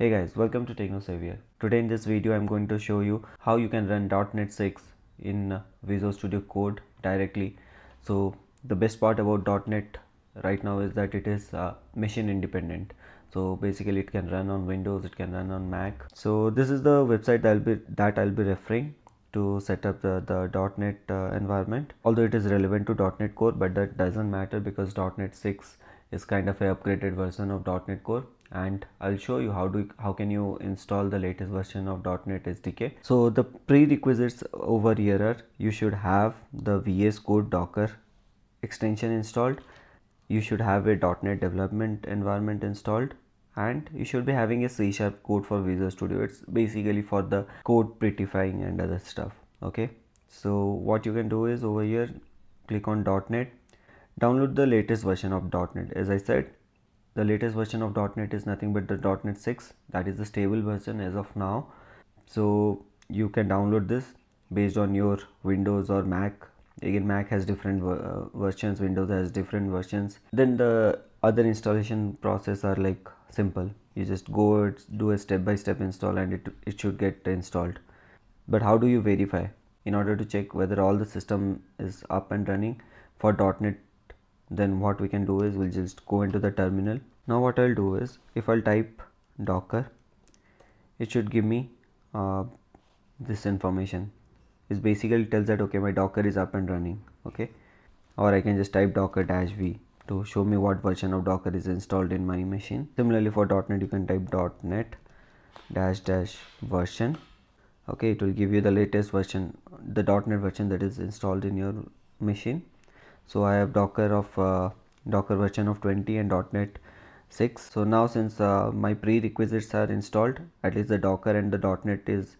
Hey guys, welcome to Techno Saviour. Today in this video I'm going to show you how you can run .NET 6 in Visual Studio Code directly. So the best part about .NET right now is that it is uh, machine independent. So basically it can run on Windows, it can run on Mac. So this is the website that I'll be, that I'll be referring to set up the, the .NET uh, environment. Although it is relevant to .NET Core but that doesn't matter because .NET 6 is kind of a upgraded version of .NET Core and I'll show you how do how can you install the latest version of .NET SDK. So the prerequisites over here are you should have the VS Code Docker extension installed, you should have a .NET development environment installed and you should be having a C sharp code for Visual Studio. It's basically for the code prettifying and other stuff. Okay. So what you can do is over here click on .NET download the latest version of .NET as I said the latest version of .NET is nothing but the .NET 6 that is the stable version as of now. So you can download this based on your Windows or Mac. Again Mac has different uh, versions Windows has different versions. Then the other installation process are like simple. You just go do a step-by-step -step install and it, it should get installed. But how do you verify? In order to check whether all the system is up and running for .NET then what we can do is we'll just go into the terminal. Now what I'll do is if I'll type docker it should give me uh, this information. It basically tells that okay my docker is up and running okay? Or I can just type docker dash v to show me what version of docker is installed in my machine. Similarly for .NET you can type .NET dash dash version okay? It will give you the latest version the .NET version that is installed in your machine so I have docker of uh, docker version of 20 and .NET 6 so now since uh, my prerequisites are installed at least the docker and the .NET is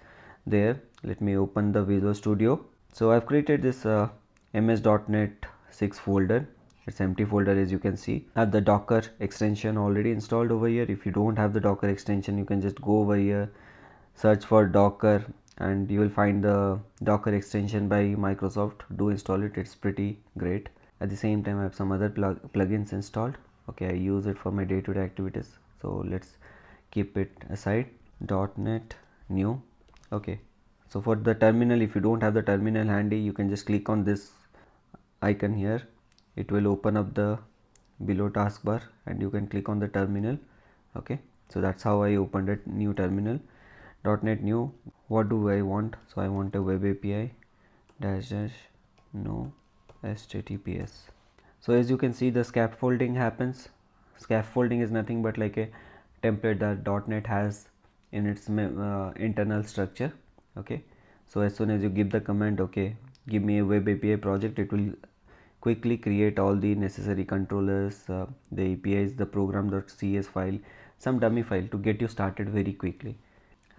there let me open the Visual Studio. So I've created this uh, ms.NET 6 folder. It's empty folder as you can see. I have the docker extension already installed over here. If you don't have the docker extension you can just go over here search for docker and you will find the docker extension by Microsoft. Do install it it's pretty great. At the same time I have some other plug plugins installed. Okay I use it for my day-to-day -day activities. So let's keep it aside .NET new. Okay so for the terminal if you don't have the terminal handy you can just click on this icon here. It will open up the below taskbar and you can click on the terminal. Okay so that's how I opened it new terminal .NET new. What do I want? So I want a web API dash dash no https so as you can see the scaffolding happens. Scaffolding is nothing but like a template that .NET has in its uh, internal structure okay? So as soon as you give the command okay give me a web API project it will quickly create all the necessary controllers uh, the APIs the program.cs file some dummy file to get you started very quickly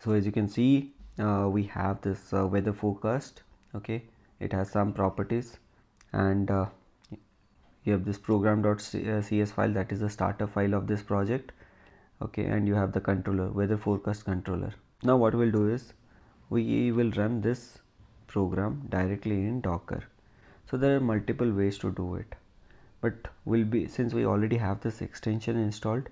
so as you can see uh, we have this uh, weather forecast okay? It has some properties and uh, you have this program.cs file that is the starter file of this project okay? And you have the controller weather forecast controller. Now what we'll do is we will run this program directly in docker. So there are multiple ways to do it. But will be since we already have this extension installed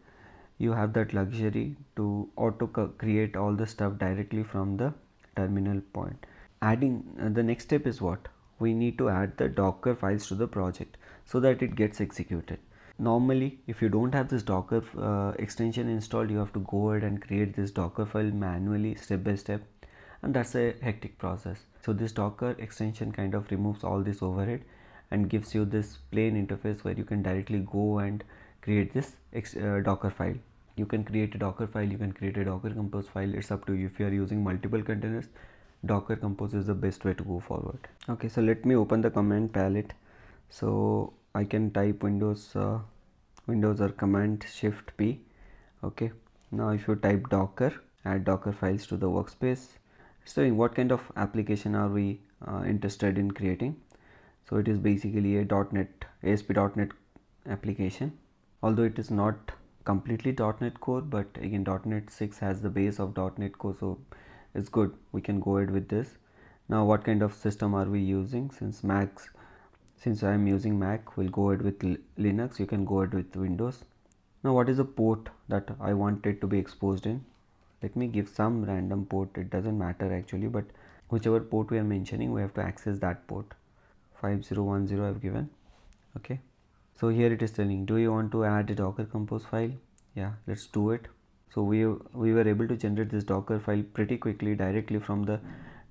you have that luxury to auto create all the stuff directly from the terminal point. Adding uh, the next step is what? We need to add the docker files to the project so that it gets executed. Normally if you don't have this docker uh, extension installed you have to go ahead and create this docker file manually step by step and that's a hectic process. So this docker extension kind of removes all this overhead and gives you this plain interface where you can directly go and create this uh, docker file you can create a docker file you can create a docker compose file. It's up to you. If you are using multiple containers docker compose is the best way to go forward. Okay so let me open the command palette. So i can type windows uh, windows or command shift p. Okay now if you type docker add docker files to the workspace. So in what kind of application are we uh, interested in creating? So it is basically a .NET ASP.NET application. Although it is not completely .NET core but again .NET 6 has the base of .NET core so it's good. We can go ahead with this. Now what kind of system are we using? Since macs since i am using mac we'll go ahead with linux. You can go ahead with windows. Now what is the port that i want it to be exposed in? Let me give some random port. It doesn't matter actually but whichever port we are mentioning we have to access that port. 5010 I've given. Okay so here it is telling do you want to add a docker compose file? Yeah let's do it. So we we were able to generate this docker file pretty quickly directly from the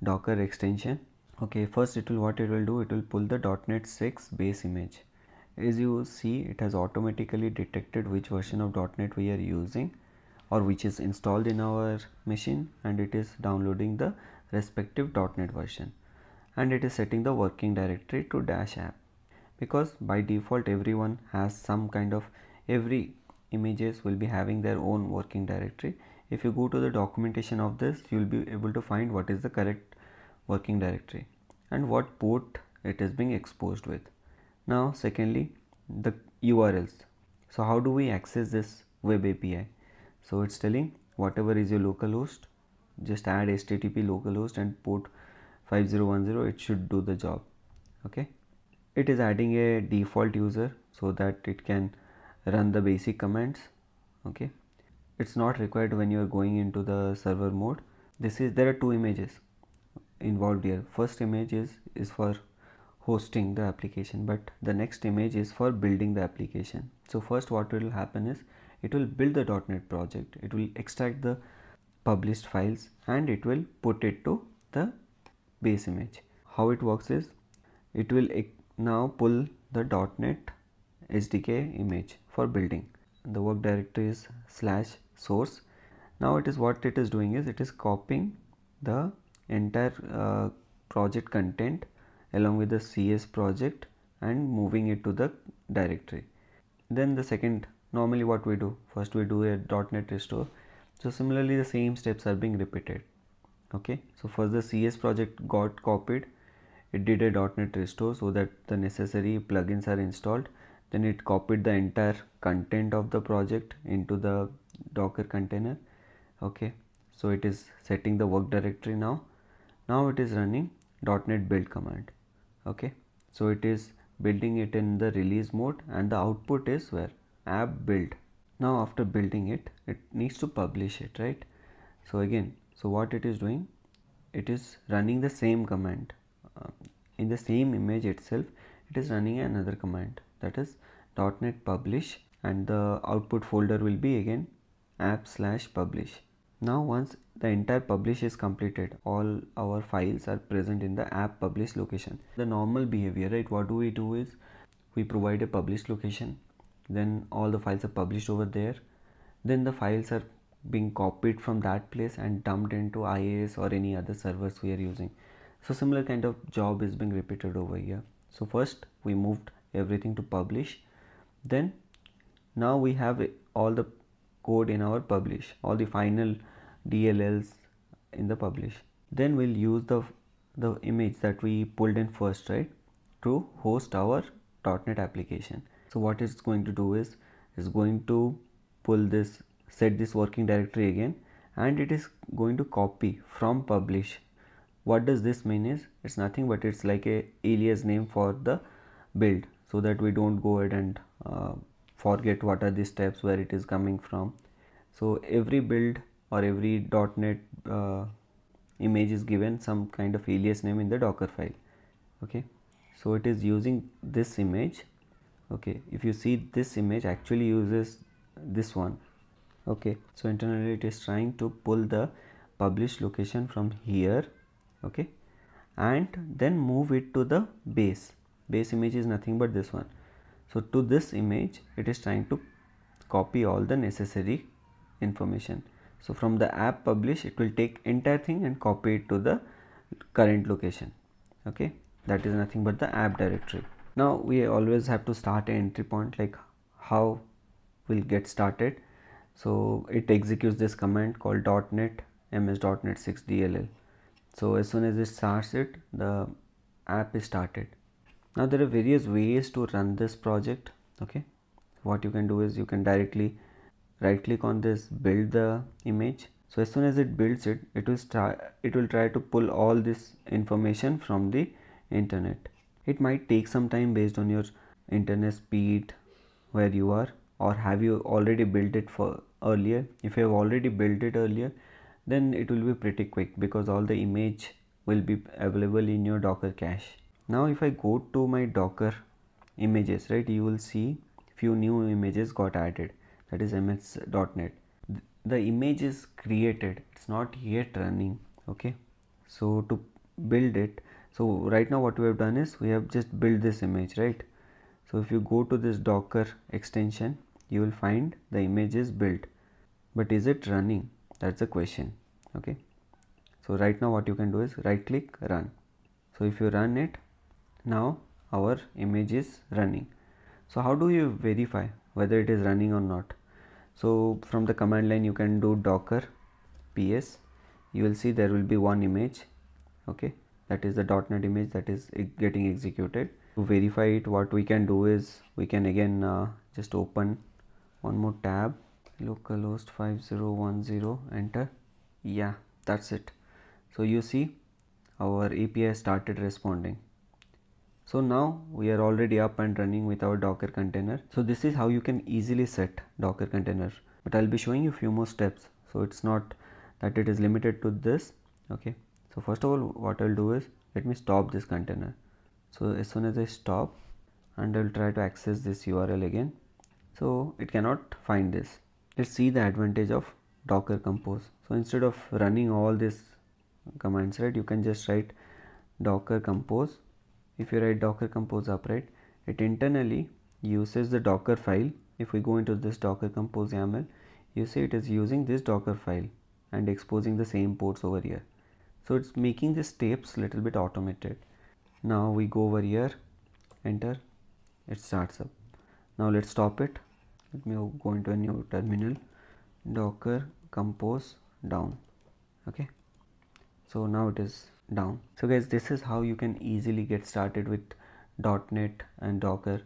docker extension. Okay first it will what it will do it will pull the .NET 6 base image. As you see it has automatically detected which version of .NET we are using or which is installed in our machine and it is downloading the respective .NET version. And it is setting the working directory to dash app because by default everyone has some kind of every images will be having their own working directory. If you go to the documentation of this you will be able to find what is the correct working directory and what port it is being exposed with. Now secondly the urls so how do we access this web api so it's telling whatever is your localhost just add http localhost and port 5010 it should do the job. Okay it is adding a default user so that it can run the basic commands okay? It's not required when you are going into the server mode. This is there are two images involved here. First image is is for hosting the application but the next image is for building the application. So first what will happen is it will build the .NET project. It will extract the published files and it will put it to the base image. How it works is it will now pull the .NET SDK image for building. The work directory is slash source. Now it is what it is doing is it is copying the entire uh, project content along with the cs project and moving it to the directory. Then the second normally what we do first we do a .NET restore. So similarly the same steps are being repeated. Okay? So first the cs project got copied it did a .NET restore so that the necessary plugins are installed. Then it copied the entire content of the project into the docker container. Okay so it is setting the work directory now. Now it is running .NET build command. Okay so it is building it in the release mode and the output is where? App build. Now after building it it needs to publish it right? So again so what it is doing? It is running the same command uh, in the same image itself it is running another command that is .NET publish and the output folder will be again app slash publish. Now once the entire publish is completed, all our files are present in the app publish location. The normal behavior, right, what do we do is we provide a publish location, then all the files are published over there, then the files are being copied from that place and dumped into IIS or any other servers we are using. So similar kind of job is being repeated over here. So first we moved everything to publish. Then now we have all the code in our publish all the final dlls in the publish. Then we'll use the the image that we pulled in first right to host our .NET application. So what it's going to do is it's going to pull this set this working directory again and it is going to copy from publish what does this mean is it's nothing but it's like a alias name for the build so that we don't go ahead and uh, forget what are the steps where it is coming from. So every build or every .NET uh, image is given some kind of alias name in the docker file okay? So it is using this image okay? If you see this image actually uses this one okay? So internally it is trying to pull the publish location from here okay. And then move it to the base. Base image is nothing but this one. So to this image it is trying to copy all the necessary information. So from the app publish it will take entire thing and copy it to the current location. Okay. That is nothing but the app directory. Now we always have to start an entry point like how we'll get started. So it executes this command called .NET ms.NET 6 DLL so as soon as it starts it the app is started. Now there are various ways to run this project okay? What you can do is you can directly right click on this build the image. So as soon as it builds it it will start it will try to pull all this information from the internet. It might take some time based on your internet speed where you are or have you already built it for earlier? If you have already built it earlier then it will be pretty quick because all the image will be available in your docker cache. Now if i go to my docker images right you will see few new images got added. That is ms.net the image is created. It's not yet running okay? So to build it so right now what we have done is we have just built this image right? So if you go to this docker extension you will find the image is built. But is it running that's the question okay? So right now what you can do is right click run. So if you run it now our image is running. So how do you verify whether it is running or not? So from the command line you can do docker ps you will see there will be one image okay? That is the .NET image that is getting executed. To verify it what we can do is we can again uh, just open one more tab localhost 5010 enter. Yeah that's it. So you see our API started responding. So now we are already up and running with our docker container. So this is how you can easily set docker container. But I'll be showing you few more steps. So it's not that it is limited to this okay? So first of all what I'll do is let me stop this container. So as soon as I stop and I'll try to access this URL again. So it cannot find this let's see the advantage of docker compose. So instead of running all these commands right you can just write docker compose. If you write docker compose upright it internally uses the docker file. If we go into this docker compose yaml you see it is using this docker file and exposing the same ports over here. So it's making the steps little bit automated. Now we go over here enter it starts up. Now let's stop it let me go into a new terminal. Docker compose down. Okay? So now it is down. So guys this is how you can easily get started with .NET and Docker